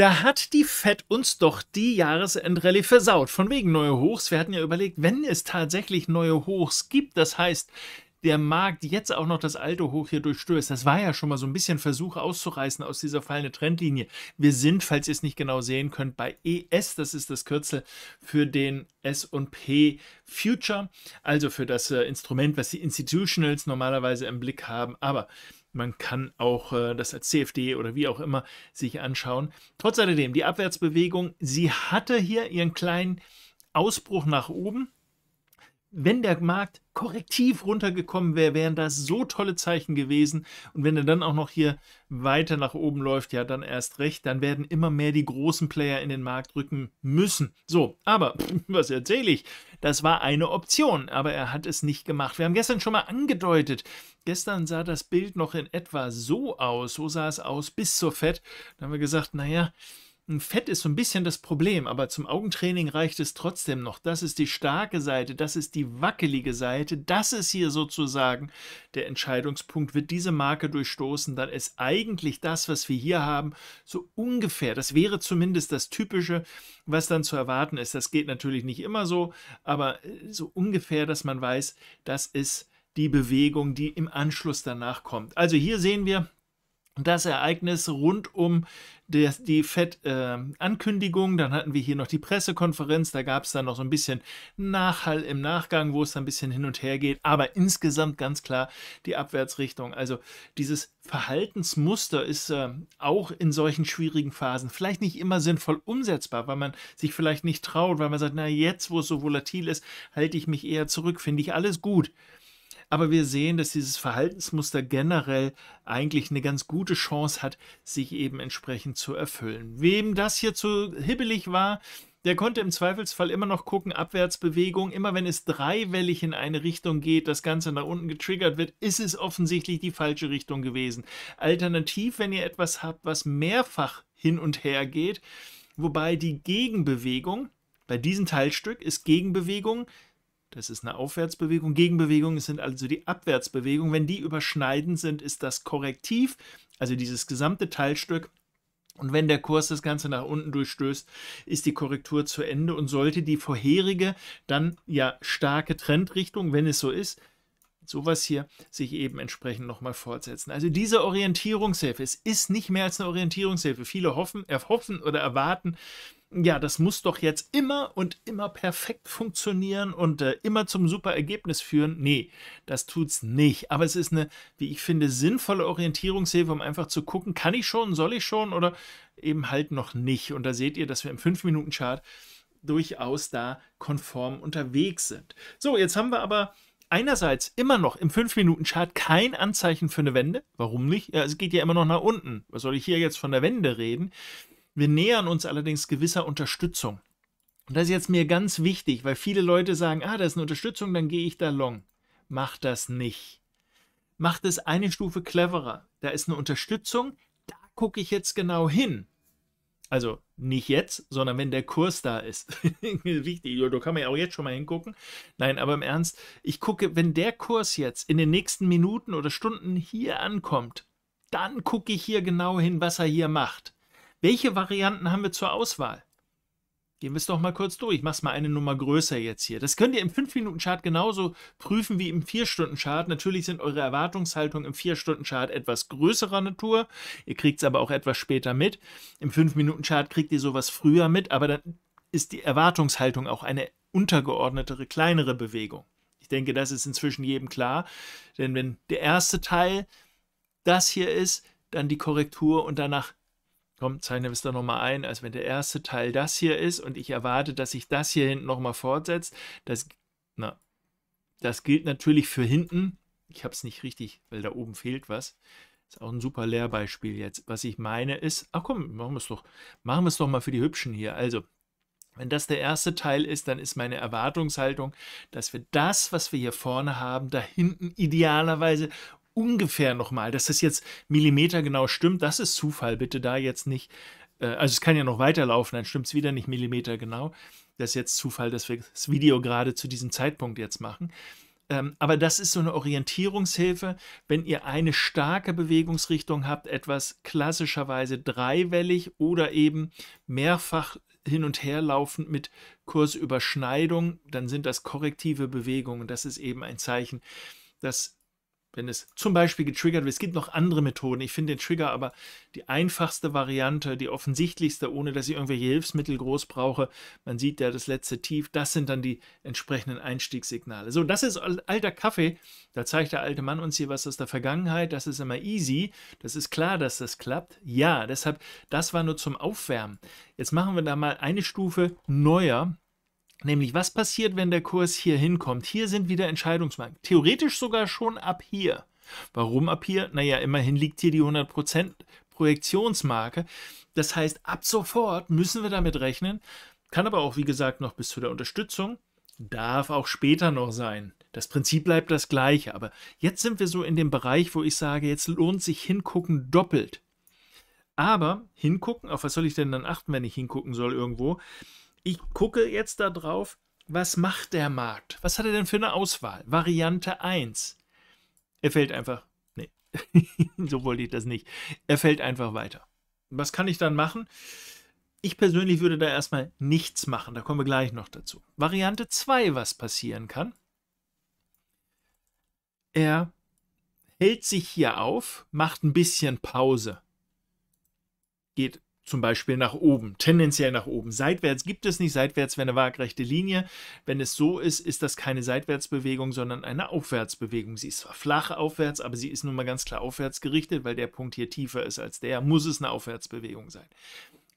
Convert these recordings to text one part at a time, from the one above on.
Da hat die Fed uns doch die Jahresendrallye versaut. Von wegen neue Hochs. Wir hatten ja überlegt, wenn es tatsächlich neue Hochs gibt, das heißt, der Markt jetzt auch noch das alte Hoch hier durchstößt. Das war ja schon mal so ein bisschen Versuch auszureißen aus dieser fallenden Trendlinie. Wir sind, falls ihr es nicht genau sehen könnt, bei ES, das ist das Kürzel für den S&P Future, also für das äh, Instrument, was die Institutionals normalerweise im Blick haben. Aber man kann auch äh, das als CFD oder wie auch immer sich anschauen. Trotz alledem, die Abwärtsbewegung, sie hatte hier ihren kleinen Ausbruch nach oben wenn der Markt korrektiv runtergekommen wäre, wären das so tolle Zeichen gewesen. Und wenn er dann auch noch hier weiter nach oben läuft, ja, dann erst recht, dann werden immer mehr die großen Player in den Markt rücken müssen. So, aber was erzähle ich? Das war eine Option, aber er hat es nicht gemacht. Wir haben gestern schon mal angedeutet, gestern sah das Bild noch in etwa so aus, so sah es aus bis zur Fett. Da haben wir gesagt, naja, Fett ist so ein bisschen das Problem, aber zum Augentraining reicht es trotzdem noch. Das ist die starke Seite, das ist die wackelige Seite, das ist hier sozusagen der Entscheidungspunkt. Wird diese Marke durchstoßen, dann ist eigentlich das, was wir hier haben, so ungefähr, das wäre zumindest das Typische, was dann zu erwarten ist. Das geht natürlich nicht immer so, aber äh, so ungefähr, dass man weiß, das ist die Bewegung, die im Anschluss danach kommt. Also hier sehen wir, das Ereignis rund um der, die FED-Ankündigung. Äh, dann hatten wir hier noch die Pressekonferenz. Da gab es dann noch so ein bisschen Nachhall im Nachgang, wo es dann ein bisschen hin und her geht. Aber insgesamt ganz klar die Abwärtsrichtung. Also dieses Verhaltensmuster ist äh, auch in solchen schwierigen Phasen vielleicht nicht immer sinnvoll umsetzbar, weil man sich vielleicht nicht traut, weil man sagt, na jetzt, wo es so volatil ist, halte ich mich eher zurück. Finde ich alles gut. Aber wir sehen, dass dieses Verhaltensmuster generell eigentlich eine ganz gute Chance hat, sich eben entsprechend zu erfüllen. Wem das hier zu hibbelig war, der konnte im Zweifelsfall immer noch gucken, Abwärtsbewegung. Immer wenn es dreiwellig in eine Richtung geht, das Ganze nach unten getriggert wird, ist es offensichtlich die falsche Richtung gewesen. Alternativ, wenn ihr etwas habt, was mehrfach hin und her geht, wobei die Gegenbewegung, bei diesem Teilstück ist Gegenbewegung das ist eine Aufwärtsbewegung. Gegenbewegungen sind also die Abwärtsbewegungen. Wenn die überschneidend sind, ist das Korrektiv, also dieses gesamte Teilstück. Und wenn der Kurs das Ganze nach unten durchstößt, ist die Korrektur zu Ende und sollte die vorherige dann ja starke Trendrichtung, wenn es so ist, sowas hier sich eben entsprechend nochmal fortsetzen. Also diese Orientierungshilfe, es ist nicht mehr als eine Orientierungshilfe. Viele hoffen, erhoffen oder erwarten, ja, das muss doch jetzt immer und immer perfekt funktionieren und äh, immer zum super Ergebnis führen. Nee, das tut's nicht. Aber es ist eine, wie ich finde, sinnvolle Orientierungshilfe, um einfach zu gucken, kann ich schon, soll ich schon oder eben halt noch nicht. Und da seht ihr, dass wir im 5-Minuten-Chart durchaus da konform unterwegs sind. So, jetzt haben wir aber einerseits immer noch im 5-Minuten-Chart kein Anzeichen für eine Wende. Warum nicht? Ja, es geht ja immer noch nach unten. Was soll ich hier jetzt von der Wende reden? Wir nähern uns allerdings gewisser Unterstützung. Und das ist jetzt mir ganz wichtig, weil viele Leute sagen, ah, da ist eine Unterstützung, dann gehe ich da long. Macht das nicht. Macht es eine Stufe cleverer. Da ist eine Unterstützung, da gucke ich jetzt genau hin. Also nicht jetzt, sondern wenn der Kurs da ist. Wichtig, da kann man ja auch jetzt schon mal hingucken. Nein, aber im Ernst, ich gucke, wenn der Kurs jetzt in den nächsten Minuten oder Stunden hier ankommt, dann gucke ich hier genau hin, was er hier macht. Welche Varianten haben wir zur Auswahl? Gehen wir es doch mal kurz durch. Ich mache es mal eine Nummer größer jetzt hier. Das könnt ihr im 5-Minuten-Chart genauso prüfen wie im 4-Stunden-Chart. Natürlich sind eure Erwartungshaltungen im 4-Stunden-Chart etwas größerer Natur. Ihr kriegt es aber auch etwas später mit. Im 5-Minuten-Chart kriegt ihr sowas früher mit, aber dann ist die Erwartungshaltung auch eine untergeordnetere, kleinere Bewegung. Ich denke, das ist inzwischen jedem klar. Denn wenn der erste Teil das hier ist, dann die Korrektur und danach komm, zeichnen wir es doch nochmal ein, als wenn der erste Teil das hier ist und ich erwarte, dass sich das hier hinten nochmal fortsetzt. Das, na, das gilt natürlich für hinten. Ich habe es nicht richtig, weil da oben fehlt was. Ist auch ein super Lehrbeispiel jetzt. Was ich meine ist, ach komm, machen wir es doch, machen wir es doch mal für die Hübschen hier. Also, wenn das der erste Teil ist, dann ist meine Erwartungshaltung, dass wir das, was wir hier vorne haben, da hinten idealerweise ungefähr nochmal, dass das jetzt millimetergenau stimmt, das ist Zufall, bitte da jetzt nicht. Äh, also es kann ja noch weiterlaufen, dann stimmt es wieder nicht millimetergenau. Das ist jetzt Zufall, dass wir das Video gerade zu diesem Zeitpunkt jetzt machen. Ähm, aber das ist so eine Orientierungshilfe, wenn ihr eine starke Bewegungsrichtung habt, etwas klassischerweise dreiwellig oder eben mehrfach hin und her laufend mit Kursüberschneidung, dann sind das korrektive Bewegungen. Das ist eben ein Zeichen, dass wenn es zum Beispiel getriggert wird. Es gibt noch andere Methoden. Ich finde den Trigger aber die einfachste Variante, die offensichtlichste, ohne dass ich irgendwelche Hilfsmittel groß brauche. Man sieht ja das letzte Tief. Das sind dann die entsprechenden Einstiegssignale. So, das ist alter Kaffee. Da zeigt der alte Mann uns hier was aus der Vergangenheit. Das ist immer easy. Das ist klar, dass das klappt. Ja, deshalb, das war nur zum Aufwärmen. Jetzt machen wir da mal eine Stufe neuer. Nämlich, was passiert, wenn der Kurs hier hinkommt? Hier sind wieder Entscheidungsmarken. Theoretisch sogar schon ab hier. Warum ab hier? Naja, immerhin liegt hier die 100% Projektionsmarke. Das heißt, ab sofort müssen wir damit rechnen. Kann aber auch, wie gesagt, noch bis zu der Unterstützung. Darf auch später noch sein. Das Prinzip bleibt das gleiche. Aber jetzt sind wir so in dem Bereich, wo ich sage, jetzt lohnt sich hingucken doppelt. Aber hingucken, auf was soll ich denn dann achten, wenn ich hingucken soll irgendwo? Ich gucke jetzt da drauf, was macht der Markt? Was hat er denn für eine Auswahl? Variante 1. Er fällt einfach, nee, so wollte ich das nicht. Er fällt einfach weiter. Was kann ich dann machen? Ich persönlich würde da erstmal nichts machen, da kommen wir gleich noch dazu. Variante 2, was passieren kann. Er hält sich hier auf, macht ein bisschen Pause, geht zum Beispiel nach oben, tendenziell nach oben. Seitwärts gibt es nicht, seitwärts wäre eine waagrechte Linie. Wenn es so ist, ist das keine Seitwärtsbewegung, sondern eine Aufwärtsbewegung. Sie ist zwar flach aufwärts, aber sie ist nun mal ganz klar aufwärts gerichtet, weil der Punkt hier tiefer ist als der, muss es eine Aufwärtsbewegung sein.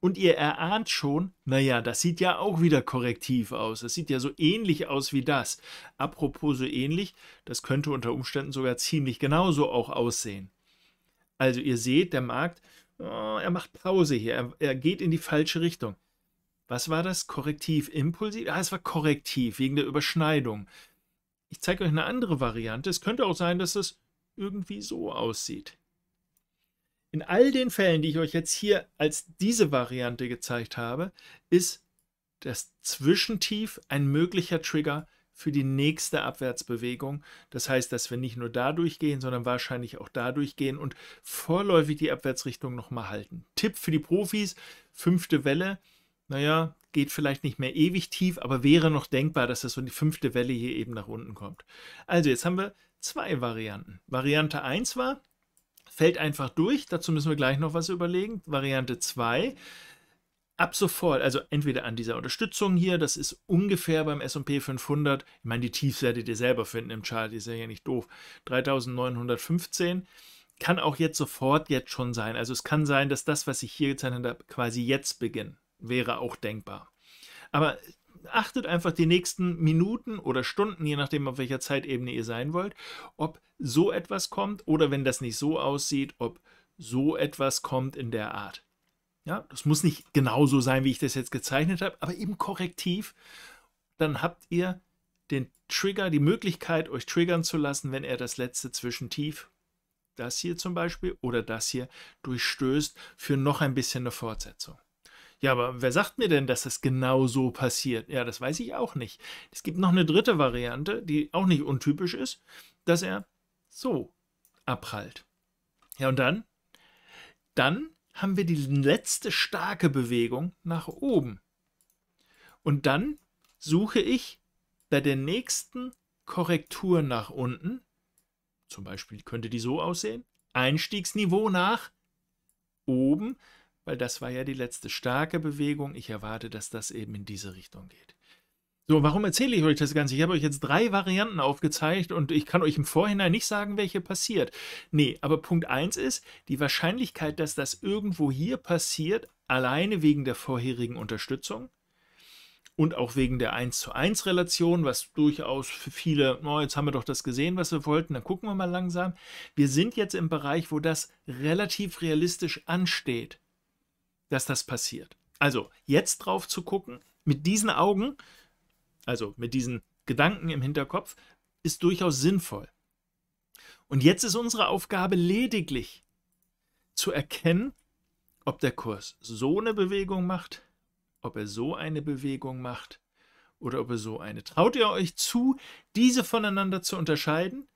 Und ihr erahnt schon, naja, das sieht ja auch wieder korrektiv aus. Das sieht ja so ähnlich aus wie das. Apropos so ähnlich, das könnte unter Umständen sogar ziemlich genauso auch aussehen. Also ihr seht, der Markt oh, er macht Pause hier, er, er geht in die falsche Richtung. Was war das? Korrektiv, impulsiv? Ah, es war korrektiv, wegen der Überschneidung. Ich zeige euch eine andere Variante. Es könnte auch sein, dass es irgendwie so aussieht. In all den Fällen, die ich euch jetzt hier als diese Variante gezeigt habe, ist das Zwischentief ein möglicher Trigger für die nächste Abwärtsbewegung. Das heißt, dass wir nicht nur dadurch gehen, sondern wahrscheinlich auch dadurch gehen und vorläufig die Abwärtsrichtung nochmal halten. Tipp für die Profis, fünfte Welle. Naja, geht vielleicht nicht mehr ewig tief, aber wäre noch denkbar, dass das so die fünfte Welle hier eben nach unten kommt. Also jetzt haben wir zwei Varianten. Variante 1 war, fällt einfach durch, dazu müssen wir gleich noch was überlegen. Variante 2, ab sofort, also entweder an dieser Unterstützung hier, das ist ungefähr beim S&P 500, ich meine, die Tiefs werdet ihr selber finden im Chart, ist ja nicht doof, 3915, kann auch jetzt sofort jetzt schon sein. Also es kann sein, dass das, was ich hier gezeichnet habe, quasi jetzt beginnt. Wäre auch denkbar. Aber achtet einfach die nächsten Minuten oder Stunden, je nachdem, auf welcher Zeitebene ihr sein wollt, ob so etwas kommt oder wenn das nicht so aussieht, ob so etwas kommt in der Art. Ja, das muss nicht genauso sein, wie ich das jetzt gezeichnet habe, aber eben korrektiv. Dann habt ihr den Trigger, die Möglichkeit, euch triggern zu lassen, wenn er das letzte Zwischentief, das hier zum Beispiel oder das hier, durchstößt für noch ein bisschen eine Fortsetzung. Ja, aber wer sagt mir denn, dass das genau so passiert? Ja, das weiß ich auch nicht. Es gibt noch eine dritte Variante, die auch nicht untypisch ist, dass er so abprallt. Ja, und dann? Dann haben wir die letzte starke Bewegung nach oben. Und dann suche ich bei der nächsten Korrektur nach unten, zum Beispiel könnte die so aussehen, Einstiegsniveau nach oben, weil das war ja die letzte starke Bewegung. Ich erwarte, dass das eben in diese Richtung geht. So, warum erzähle ich euch das Ganze? Ich habe euch jetzt drei Varianten aufgezeigt und ich kann euch im Vorhinein nicht sagen, welche passiert. Nee, aber Punkt 1 ist, die Wahrscheinlichkeit, dass das irgendwo hier passiert, alleine wegen der vorherigen Unterstützung und auch wegen der 1 zu 1 Relation, was durchaus für viele, oh, jetzt haben wir doch das gesehen, was wir wollten, dann gucken wir mal langsam. Wir sind jetzt im Bereich, wo das relativ realistisch ansteht, dass das passiert. Also jetzt drauf zu gucken, mit diesen Augen, also mit diesen Gedanken im Hinterkopf, ist durchaus sinnvoll. Und jetzt ist unsere Aufgabe lediglich zu erkennen, ob der Kurs so eine Bewegung macht, ob er so eine Bewegung macht oder über so eine. Traut ihr euch zu, diese voneinander zu unterscheiden?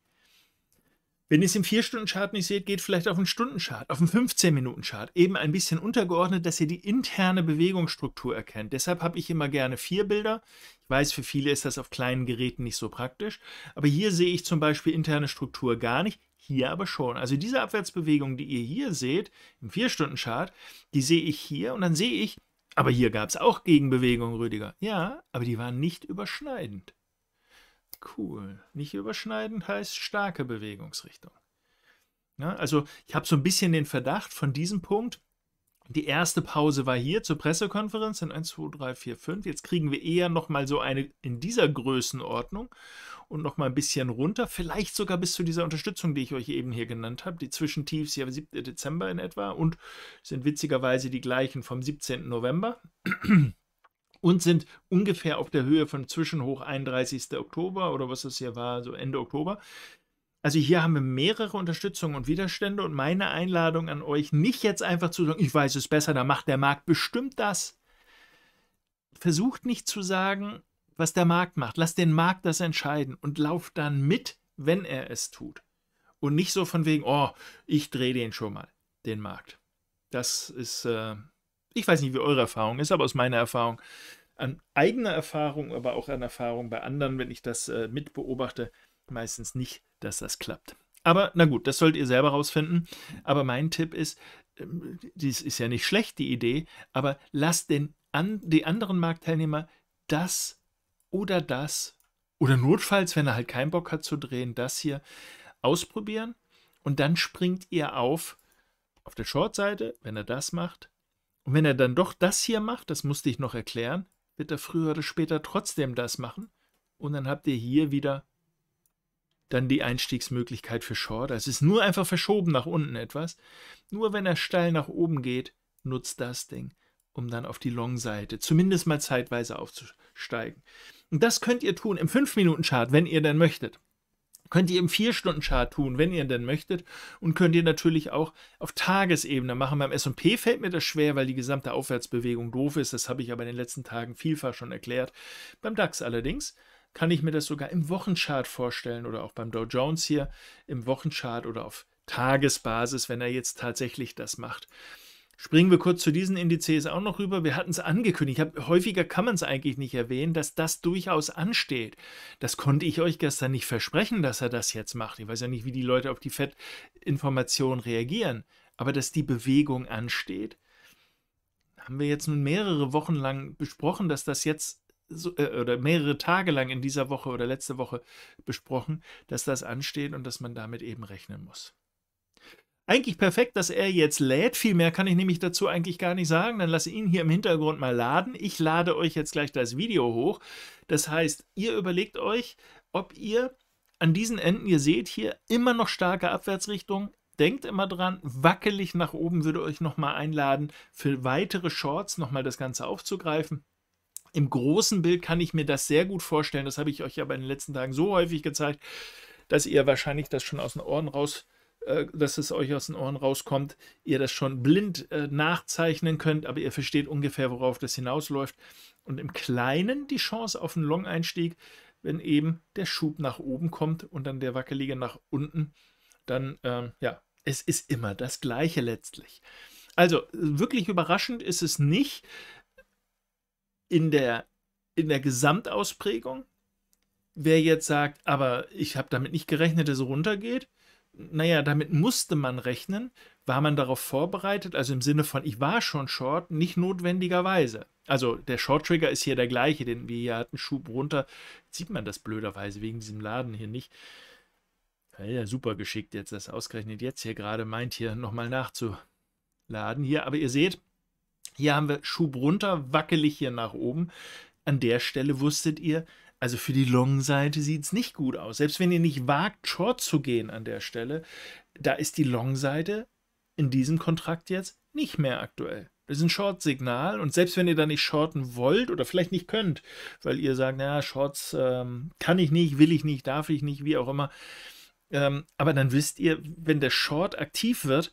Wenn ihr es im 4-Stunden-Chart nicht seht, geht vielleicht auf einen Stundenchart, auf einen 15-Minuten-Chart. Eben ein bisschen untergeordnet, dass ihr die interne Bewegungsstruktur erkennt. Deshalb habe ich immer gerne vier Bilder. Ich weiß, für viele ist das auf kleinen Geräten nicht so praktisch. Aber hier sehe ich zum Beispiel interne Struktur gar nicht. Hier aber schon. Also diese Abwärtsbewegung, die ihr hier seht, im 4-Stunden-Chart, die sehe ich hier und dann sehe ich, aber hier gab es auch Gegenbewegungen, Rüdiger. Ja, aber die waren nicht überschneidend. Cool. Nicht überschneidend heißt starke Bewegungsrichtung. Ja, also ich habe so ein bisschen den Verdacht von diesem Punkt. Die erste Pause war hier zur Pressekonferenz in 1, 2, 3, 4, 5. Jetzt kriegen wir eher nochmal so eine in dieser Größenordnung und nochmal ein bisschen runter. Vielleicht sogar bis zu dieser Unterstützung, die ich euch eben hier genannt habe. Die Zwischentiefs hier am 7. Dezember in etwa und sind witzigerweise die gleichen vom 17. November und sind ungefähr auf der Höhe von Zwischenhoch 31. Oktober oder was das hier war, so Ende Oktober. Also hier haben wir mehrere Unterstützungen und Widerstände und meine Einladung an euch, nicht jetzt einfach zu sagen, ich weiß es besser, da macht der Markt bestimmt das. Versucht nicht zu sagen, was der Markt macht. Lasst den Markt das entscheiden und lauft dann mit, wenn er es tut. Und nicht so von wegen, oh, ich drehe den schon mal, den Markt. Das ist, äh, ich weiß nicht, wie eure Erfahrung ist, aber aus meiner Erfahrung, an eigener Erfahrung, aber auch an Erfahrung bei anderen, wenn ich das äh, mitbeobachte, meistens nicht, dass das klappt. Aber na gut, das sollt ihr selber rausfinden. Aber mein Tipp ist, ähm, dies ist ja nicht schlecht, die Idee, aber lasst den an, die anderen Marktteilnehmer das oder das oder notfalls, wenn er halt keinen Bock hat zu drehen, das hier ausprobieren und dann springt ihr auf auf der Short-Seite, wenn er das macht und wenn er dann doch das hier macht, das musste ich noch erklären, wird er früher oder später trotzdem das machen. Und dann habt ihr hier wieder dann die Einstiegsmöglichkeit für Short. Es ist nur einfach verschoben nach unten etwas. Nur wenn er steil nach oben geht, nutzt das Ding, um dann auf die Long-Seite zumindest mal zeitweise aufzusteigen. Und das könnt ihr tun im 5-Minuten-Chart, wenn ihr denn möchtet. Könnt ihr im 4-Stunden-Chart tun, wenn ihr denn möchtet. Und könnt ihr natürlich auch auf Tagesebene machen. Beim SP fällt mir das schwer, weil die gesamte Aufwärtsbewegung doof ist. Das habe ich aber in den letzten Tagen vielfach schon erklärt. Beim DAX allerdings kann ich mir das sogar im Wochenchart vorstellen oder auch beim Dow Jones hier im Wochenchart oder auf Tagesbasis, wenn er jetzt tatsächlich das macht. Springen wir kurz zu diesen Indizes auch noch rüber. Wir hatten es angekündigt. Hab, häufiger kann man es eigentlich nicht erwähnen, dass das durchaus ansteht. Das konnte ich euch gestern nicht versprechen, dass er das jetzt macht. Ich weiß ja nicht, wie die Leute auf die FED-Information reagieren. Aber dass die Bewegung ansteht, haben wir jetzt nun mehrere Wochen lang besprochen, dass das jetzt so, äh, oder mehrere Tage lang in dieser Woche oder letzte Woche besprochen, dass das ansteht und dass man damit eben rechnen muss eigentlich perfekt, dass er jetzt lädt. Viel mehr kann ich nämlich dazu eigentlich gar nicht sagen. Dann lasse ich ihn hier im Hintergrund mal laden. Ich lade euch jetzt gleich das Video hoch. Das heißt, ihr überlegt euch, ob ihr an diesen Enden, ihr seht hier, immer noch starke Abwärtsrichtung. Denkt immer dran, wackelig nach oben würde euch nochmal einladen, für weitere Shorts nochmal das Ganze aufzugreifen. Im großen Bild kann ich mir das sehr gut vorstellen. Das habe ich euch aber in den letzten Tagen so häufig gezeigt, dass ihr wahrscheinlich das schon aus den Ohren raus äh, dass es euch aus den Ohren rauskommt, ihr das schon blind äh, nachzeichnen könnt, aber ihr versteht ungefähr, worauf das hinausläuft. Und im Kleinen die Chance auf einen Long-Einstieg, wenn eben der Schub nach oben kommt und dann der wackelige nach unten, dann, ähm, ja, es ist immer das Gleiche letztlich. Also, wirklich überraschend ist es nicht in der, in der Gesamtausprägung. Wer jetzt sagt, aber ich habe damit nicht gerechnet, dass es runtergeht, naja, damit musste man rechnen. War man darauf vorbereitet? Also im Sinne von, ich war schon short, nicht notwendigerweise. Also der Short-Trigger ist hier der gleiche, den wir hier hatten, Schub runter. Jetzt sieht man das blöderweise wegen diesem Laden hier nicht. Ja, super geschickt jetzt, das ausgerechnet jetzt hier gerade meint, hier nochmal nachzuladen. Hier, aber ihr seht, hier haben wir Schub runter, wackelig hier nach oben. An der Stelle wusstet ihr, also für die Long-Seite sieht es nicht gut aus. Selbst wenn ihr nicht wagt, Short zu gehen an der Stelle, da ist die Long-Seite in diesem Kontrakt jetzt nicht mehr aktuell. Das ist ein Short-Signal und selbst wenn ihr da nicht shorten wollt oder vielleicht nicht könnt, weil ihr sagt, naja, Shorts ähm, kann ich nicht, will ich nicht, darf ich nicht, wie auch immer. Ähm, aber dann wisst ihr, wenn der Short aktiv wird,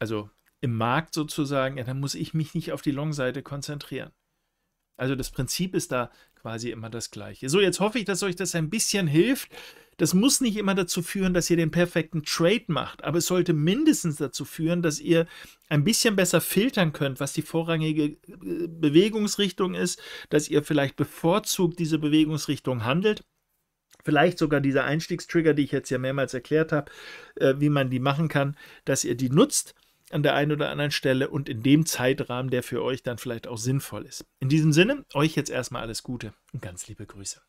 also im Markt sozusagen, ja, dann muss ich mich nicht auf die Long-Seite konzentrieren. Also das Prinzip ist da quasi immer das gleiche. So, jetzt hoffe ich, dass euch das ein bisschen hilft. Das muss nicht immer dazu führen, dass ihr den perfekten Trade macht, aber es sollte mindestens dazu führen, dass ihr ein bisschen besser filtern könnt, was die vorrangige äh, Bewegungsrichtung ist, dass ihr vielleicht bevorzugt diese Bewegungsrichtung handelt vielleicht sogar diese Einstiegstrigger, die ich jetzt ja mehrmals erklärt habe, äh, wie man die machen kann, dass ihr die nutzt an der einen oder anderen Stelle und in dem Zeitrahmen, der für euch dann vielleicht auch sinnvoll ist. In diesem Sinne, euch jetzt erstmal alles Gute und ganz liebe Grüße.